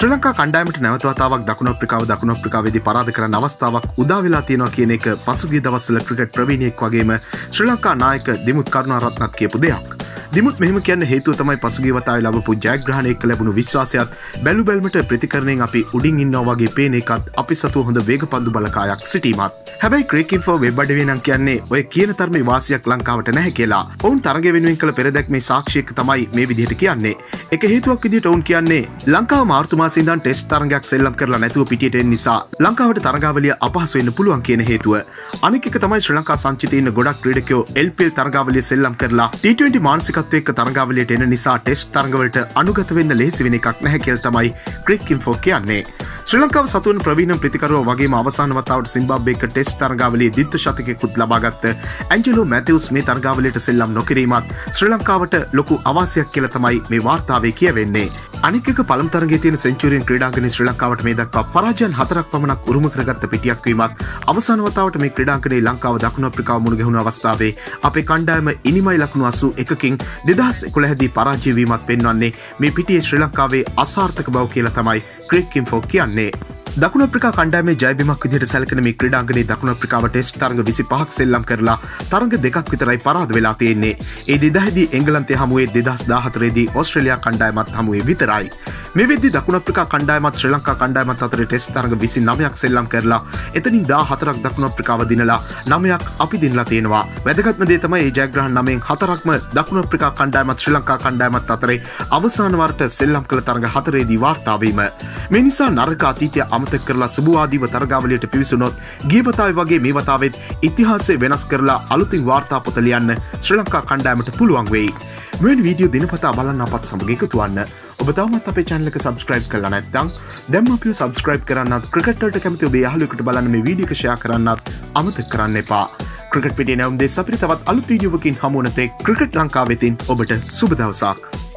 ශ්‍ර ලංකා කණ්ඩායමට නැවතවතාවක් දකුණ අප්‍රිකාව දකුණ අප්‍රිකාවේදී පරාද කරන අවස්ථාවක් උදාවෙලා තියෙනවා කියන එක පසුගිය දවස්වල ක්‍රිකට් ප්‍රවීණයෙක් වගේම ශ්‍ර ලංකා නායක දිමුත් කරුණාරත්නත් කියපු දෙයක්. දිමුත් මෙහම කියන්න හේතුව තමයි පසුගේ වතාව ලබපු ජයග්‍රහණයක ලැබුණු විශ්වාසයක් බැලු බැල්මට ප්‍රතිකරණයෙන් අපි උඩින් ඉන්නවා වගේ පේන එකත් අපි සතු හොඳ වේග පන්දු බලකායක් සිටීමත්. හැබැයි ක්‍රේකින්ෆෝ වෙබ්බඩවෙනම් කියන්නේ ඔය කියන තරම වාසියක් ලංකාවට නැහැ කියලා ඔවුන් තරග වෙනුවෙන් කළ පෙරදැක්මේ සාක්ෂයක තමයි මේ විදිහට කියන්නේ. එක හේතුවක් විදිට ඔවුන් කියන්නේ ලංකාව මාර්තුමාසිදන් ටෙස් තරගයක් සෙල්ලම් කරලා නැතුව පිටියට නිසා ලංකාවට තරගාවලිය අපහස වෙන්න පුළුවන් කියන හේතුව. අනික තමයි ශ්‍ර ලංකා සංචිතයන්න ගොඩක් ක්‍රඩකයෝ එල්පෙල් තරගාවලිය සෙල්ලම් කරලා ට20 මානසික මානසිකත්ව එක්ක තරගාවලට එන නිසා ටෙස්ට් තරගවලට අනුගත වෙන්න ලෙසි වෙන එකක් නැහැ කියල් තමයි ක්‍රික්කින්ෆෝ කියන්නේ. ශ්‍ර ලංකාව සතුන් ප්‍රවීණ ප්‍රතිකරුව වගේ අවසානවතාවට සිම්බාබ්බේක ටෙස්ට් තරගාවලේ දිත්ත ශතකෙකුත් ලබාගත්ත ඇන්ජලෝ මැතිවස් මේ තරගාවලට සෙල්ලම් නොකිරීමත් ශ්‍ර ලංකාවට ලොකු අවශ්‍යයක් කියල තමයි මේ වාර්තාවේ කියවෙන්නේ. අනික පළම්තරගේ තියෙන සෙන්චුරියන් ක්‍රඩාගන ශ්‍ර ලංකාවට මේ දක්වා පරාජයන් හතරක් පමණක් උරුම කරගත්ත පිටියක්වීමත් අවසානවතාවට මේ ක්‍රඩාගනේ ලංකාව දකුණ අප්‍රිකාව මුණගැහුණ අවස්ථාවේ අපේ කණ්ඩායම ඉනිමයි ලකුණු අසු එකකින් දෙදස් එකොළහැදී පරාජීවීමත් පෙන්වන්නේ මේ පිටියේ ශ්‍ර ලංකාවේ අසාර්ථක බව කියලා තමයි ක්‍රික්කින් ෆෝ කියන්නේ. දකුණ අප්‍රිකා කණ්ඩෑමේ ජයබිමක් විදිහට සැලකෙන මේ ක්‍රීඩාංගණයේ දකුණ අප්‍රිකාව ටෙස්ට් තරඟ 25ක් සෙල්ලම් කරලා තරඟ දෙකක් විතරයි පරාද වෙලා තියෙන්නේ. ඒ 2000 දී එංගලන්තය හමුවේ 2014 දී ඕස්ට්‍රේලියා කණ්ඩායමත් හමුවේ විතරයි. මේ වෙද්දි දකුණ අප්‍රිකා කණ්ඩායමත් ශ්‍රී ලංකා කණ්ඩායමත් අතර ටෙස්ට් තරඟ 29ක් සෙල්ලම් කරලා එතනින් 14ක් දකුණ අප්‍රිකාව දිනලා 9ක් අපි දිනලා තියෙනවා. වැදගත්ම දේ තමයි මේ ජයග්‍රහණ 9න් හතරක්ම දකුණ අප්‍රිකා කණ්ඩායමත් ශ්‍රී ලංකා කණ්ඩායමත් අතරේ අවසාන වරට සෙල්ලම් කළ තරඟ හතරේදී වාර්තා වීම. මේ නිසා නරක අතීතය අමතක කරලා සුභවාදීව තරගාවලියට පිවිසුනොත් ගීවතාව වගේ මේ වතාවෙත් ඉතිහාසේ වෙනස් කරලා අලුතින් වාර්තා පොත ලියන්න ශ්‍ර ලංකා කණ්ඩෑමට පුළුවන් වෙයි. මෙන් වීඩියෝ දිනපතා බලන්න අපත් සමග එකතුවන්න ඔබ තවමත් අපේ චැනලක සබස්ක්‍රයිබ් කරලා නැත්තං දැම් අපිය සබස්ක්‍රයිබ් කරන්නත් ක්‍රකට්ට කැමති ඔබේ යාලුකට බලන්න මේ වීඩියකෂයා කරන්නත් අමතක කරන්න එපා. ක්‍රිකට් පිටේ නැවම්දේ සපිරි තවත් අලුත් වීඩියෝවකින් හමුවනතේ ක්‍රිකට් ලංකාවෙතින් ඔබට සුබදවසක්.